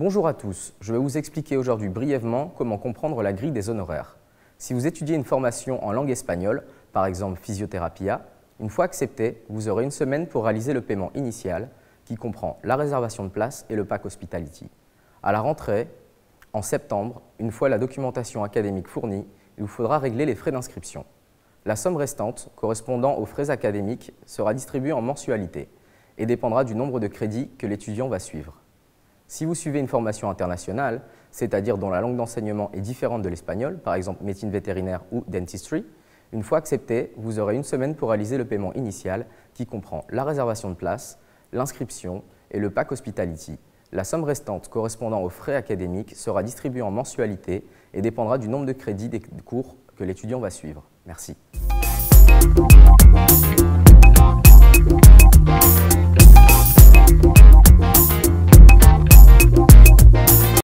Bonjour à tous, je vais vous expliquer aujourd'hui brièvement comment comprendre la grille des honoraires. Si vous étudiez une formation en langue espagnole, par exemple Physiothérapia, une fois accepté, vous aurez une semaine pour réaliser le paiement initial qui comprend la réservation de place et le pack hospitality. À la rentrée, en septembre, une fois la documentation académique fournie, il vous faudra régler les frais d'inscription. La somme restante, correspondant aux frais académiques, sera distribuée en mensualité et dépendra du nombre de crédits que l'étudiant va suivre. Si vous suivez une formation internationale, c'est-à-dire dont la langue d'enseignement est différente de l'espagnol, par exemple médecine vétérinaire ou dentistry, une fois accepté, vous aurez une semaine pour réaliser le paiement initial qui comprend la réservation de place, l'inscription et le pack hospitality. La somme restante correspondant aux frais académiques sera distribuée en mensualité et dépendra du nombre de crédits des cours que l'étudiant va suivre. Merci.